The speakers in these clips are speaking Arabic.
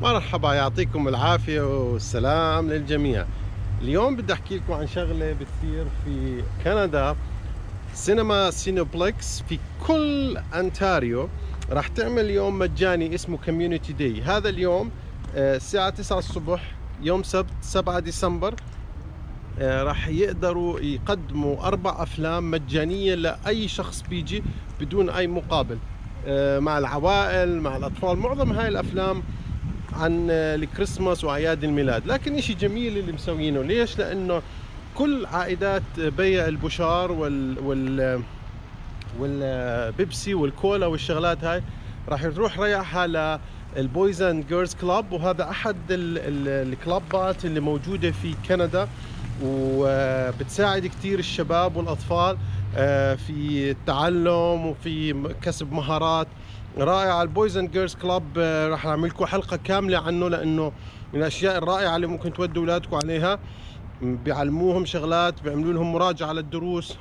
مرحبا يعطيكم العافية والسلام للجميع. اليوم بدي أحكي لكم عن شغلة بتصير في كندا. سينما Cineplex في كل انتاريو راح تعمل يوم مجاني اسمه Community Day هذا اليوم آه، الساعة 9 الصبح يوم سبت 7 ديسمبر آه، راح يقدروا يقدموا أربع أفلام مجانية لأي شخص بيجي بدون أي مقابل آه، مع العوائل مع الأطفال معظم هاي الأفلام عن الكريسماس وأعياد الميلاد. لكن إشي جميل اللي مسوينه. ليش؟ لأنه كل عائدات بيع البوشار وال وال والبيبسي والكولا والشغلات هاي راح تروح ريعها لل Boys and Girls Club. وهذا أحد الكلابات اللي موجودة في كندا. وبتساعد كثير الشباب والأطفال آه، في التعلم وفي كسب مهارات. رائعة ال Boys and Girls Club راح نعمل لكم حلقة كاملة عنه لأنه من الأشياء الرائعة اللي ممكن تودوا أولادكم عليها. بيعلموهم شغلات بيعملوا لهم مراجعة للدروس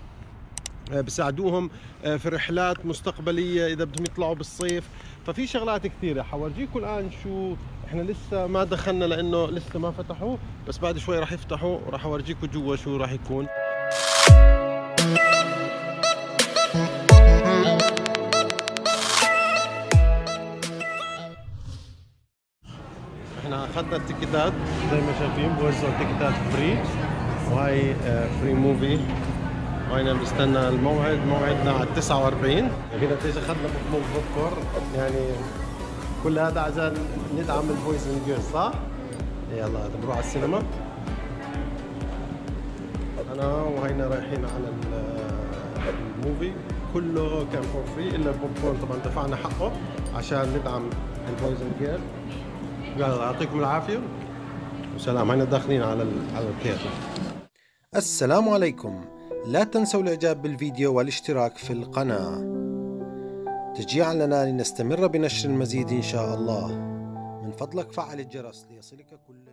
آه، بيساعدوهم آه، في رحلات مستقبلية إذا بدهم يطلعوا بالصيف. ففي شغلات كثيرة حورجيكم الآن شو إحنا لسه ما دخلنا لأنه لسه ما فتحوا بس بعد شوي راح يفتحوا وراح اورجيكم جوا شو راح يكون. إحنا اخذنا التيكيتات زي ما شايفين بوزعوا تيكيتات free وهي free movie وهنا بنستنى الموعد. موعدنا على 49 هنا تيجي اخذنا بوب كورن يعني كل هذا عشان ندعم ال Boys and Girls صح؟ يلا بنروح على السينما. أنا وهينا رايحين على ال movie كله كان for free إلا البوب كورن طبعا دفعنا حقه عشان ندعم ال Boys and Girls يلا يعطيكم العافية. وسلام. هينا داخلين على على ال theatre السلام عليكم. لا تنسوا الإعجاب بالفيديو والاشتراك في القناة. تشجيعا لنا لنستمر بنشر المزيد إن شاء الله. من فضلك فعل الجرس ليصلك كل